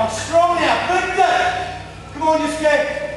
I'm strong now. Good good. Come on, just scared.